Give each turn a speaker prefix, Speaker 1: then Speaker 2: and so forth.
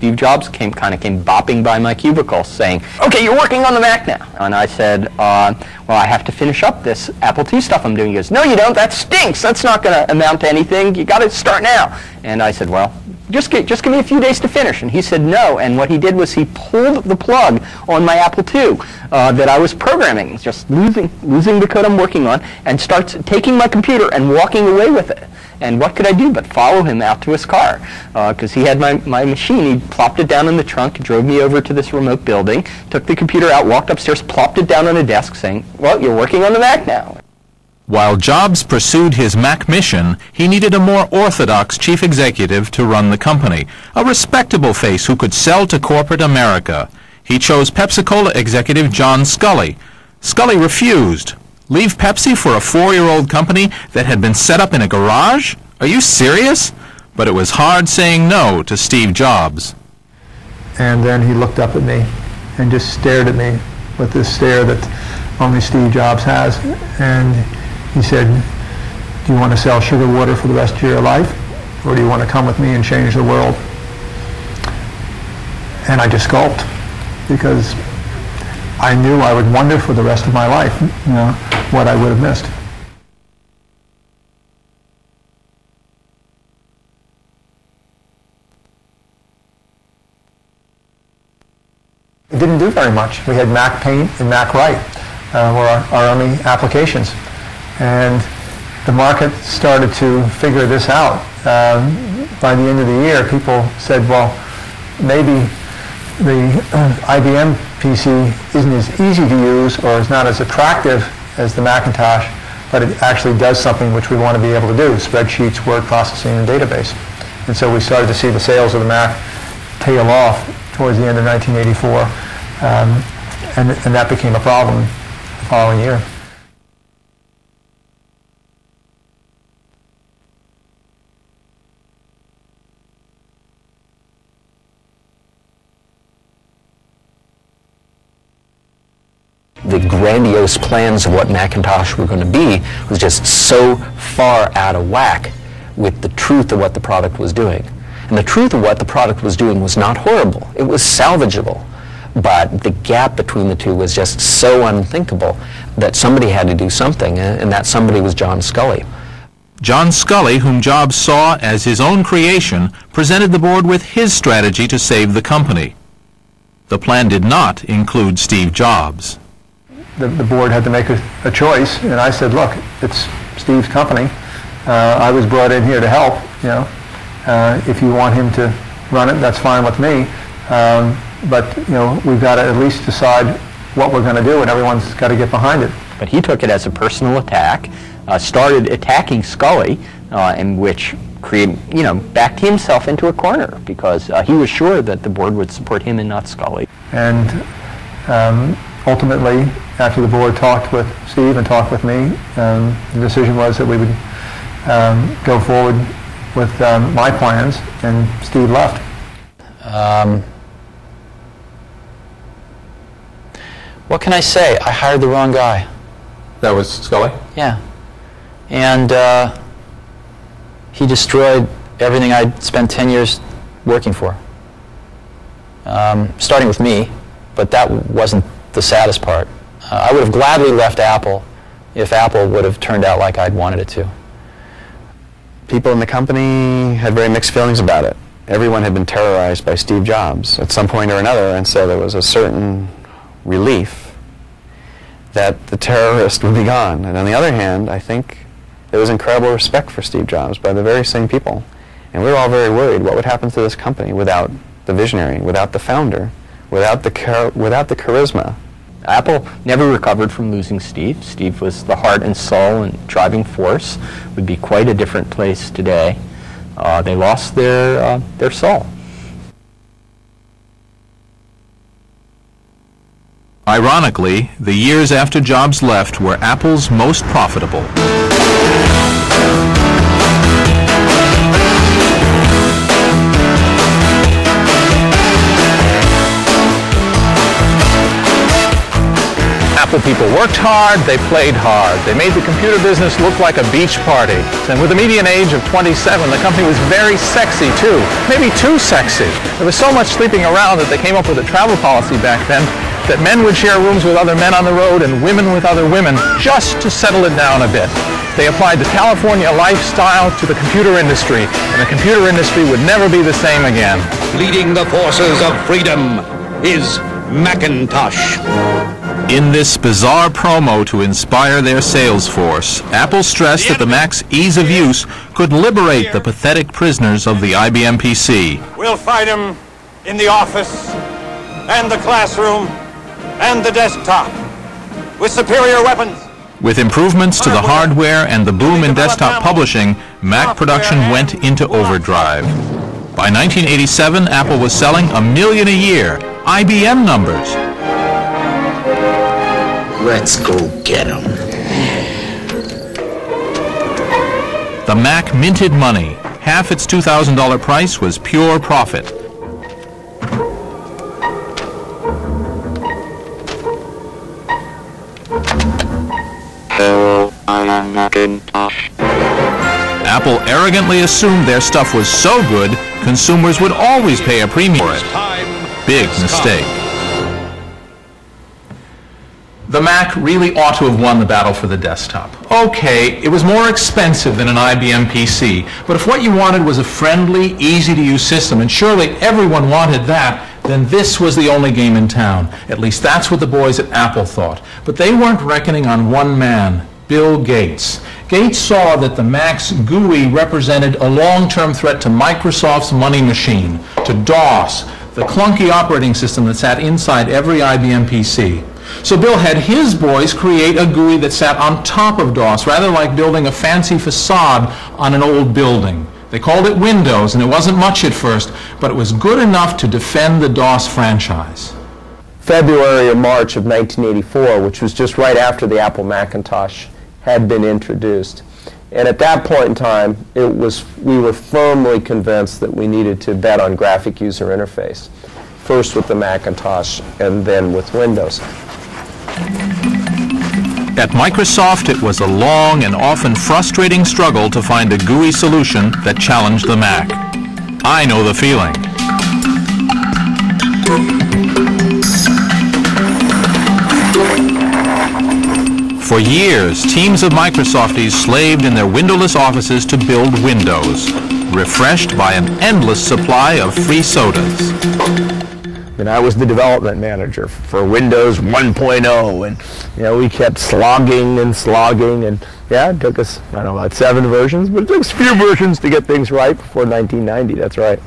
Speaker 1: Steve Jobs came kind of came bopping by my cubicle saying, "Okay, you're working on the Mac now." And I said, uh, "Well, I have to finish up this Apple II stuff I'm doing." He goes, "No, you don't. That stinks. That's not going to amount to anything. You got to start now." And I said, "Well, just give, just give me a few days to finish. And he said no. And what he did was he pulled the plug on my Apple II uh, that I was programming, just losing, losing the code I'm working on, and starts taking my computer and walking away with it. And what could I do but follow him out to his car? Because uh, he had my, my machine. He plopped it down in the trunk, drove me over to this remote building, took the computer out, walked upstairs, plopped it down on a desk saying, well, you're working on the Mac now.
Speaker 2: While Jobs pursued his Mac mission, he needed a more orthodox chief executive to run the company, a respectable face who could sell to corporate America. He chose Pepsi-Cola executive John Sculley. Sculley refused. Leave Pepsi for a four-year-old company that had been set up in a garage? Are you serious? But it was hard saying no to Steve Jobs.
Speaker 3: And then he looked up at me and just stared at me with this stare that only Steve Jobs has. And he said, do you want to sell sugar water for the rest of your life? Or do you want to come with me and change the world? And I just gulped because I knew I would wonder for the rest of my life, you know, what I would have missed. It didn't do very much. We had Mac Paint and Mac Write uh, were our, our only applications. And the market started to figure this out. Um, by the end of the year, people said, well, maybe the uh, IBM PC isn't as easy to use or is not as attractive as the Macintosh, but it actually does something which we want to be able to do, spreadsheets, word processing, and database. And so we started to see the sales of the Mac tail off towards the end of 1984, um, and, and that became a problem the following year.
Speaker 4: The grandiose plans of what Macintosh were going to be was just so far out of whack with the truth of what the product was doing. And the truth of what the product was doing was not horrible. It was salvageable. But the gap between the two was just so unthinkable that somebody had to do something, and that somebody was John Sculley.
Speaker 2: John Sculley, whom Jobs saw as his own creation, presented the board with his strategy to save the company. The plan did not include Steve Jobs
Speaker 3: the, the board had to make a, a, choice, and I said, look, it's Steve's company. Uh, I was brought in here to help, you know. Uh, if you want him to run it, that's fine with me. Um, but, you know, we've got to at least decide what we're going to do, and everyone's got to get behind it.
Speaker 1: But he took it as a personal attack, uh, started attacking Sculley, uh, in which create, you know, backed himself into a corner because uh, he was sure that the board would support him and not Sculley.
Speaker 3: And um, ultimately, after the board talked with Steve and talked with me, um, the decision was that we would um, go forward with um, my plans, and Steve left. Um,
Speaker 5: what can I say? I hired the wrong guy.
Speaker 6: That was Sculley?
Speaker 5: Yeah. And uh, he destroyed everything I'd spent 10 years working for. Um, starting with me, but that wasn't the saddest part. Uh, I would have gladly left Apple if Apple would have turned out like I'd wanted it to.
Speaker 7: People in the company had very mixed feelings about it. Everyone had been terrorized by Steve Jobs at some point or another, and so there was a certain relief that the terrorist would be gone. And on the other hand, I think there was incredible respect for Steve Jobs by the very same people. And we were all very worried what would happen to this company without the visionary, without the founder, without the, without the charisma
Speaker 1: Apple never recovered from losing Steve. Steve was the heart and soul and driving force. Would be quite a different place today. Uh, they lost their uh, their soul.
Speaker 2: Ironically, the years after Jobs left were Apple's most profitable. Apple people worked hard, they played hard. They made the computer business look like a beach party. And with a median age of 27, the company was very sexy too. Maybe too sexy. There was so much sleeping around that they came up with a travel policy back then that men would share rooms with other men on the road and women with other women just to settle it down a bit. They applied the California lifestyle to the computer industry, and the computer industry would never be the same again.
Speaker 8: Leading the forces of freedom is Macintosh.
Speaker 2: In this bizarre promo to inspire their sales force, Apple stressed that the Mac's ease of use could liberate the pathetic prisoners of the IBM PC.
Speaker 9: We'll fight them in the office and the classroom and the desktop with superior weapons.
Speaker 2: With improvements to the hardware and the boom in desktop publishing, Mac production went into overdrive. By 1987, Apple was selling a million a year, IBM numbers.
Speaker 8: Let's go get them.
Speaker 2: The Mac minted money. Half its $2,000 price was pure profit. Apple arrogantly assumed their stuff was so good, consumers would always pay a premium for it. Big mistake. The Mac really ought to have won the battle for the desktop. Okay, it was more expensive than an IBM PC, but if what you wanted was a friendly, easy-to-use system, and surely everyone wanted that, then this was the only game in town. At least that's what the boys at Apple thought. But they weren't reckoning on one man, Bill Gates. Gates saw that the Mac's GUI represented a long-term threat to Microsoft's money machine, to DOS, the clunky operating system that sat inside every IBM PC. So Bill had his boys create a GUI that sat on top of DOS, rather like building a fancy facade on an old building. They called it Windows, and it wasn't much at first, but it was good enough to defend the DOS franchise.
Speaker 10: February or March of 1984, which was just right after the Apple Macintosh had been introduced. And at that point in time, it was, we were firmly convinced that we needed to bet on graphic user interface, first with the Macintosh and then with Windows.
Speaker 2: At Microsoft, it was a long and often frustrating struggle to find a GUI solution that challenged the Mac. I know the feeling. For years, teams of Microsofties slaved in their windowless offices to build Windows, refreshed by an endless supply of free sodas.
Speaker 10: And I was the development manager for Windows 1.0, and you know we kept slogging and slogging, and yeah, it took us I don't know about seven versions, but it took us a few versions to get things right before 1990. That's right.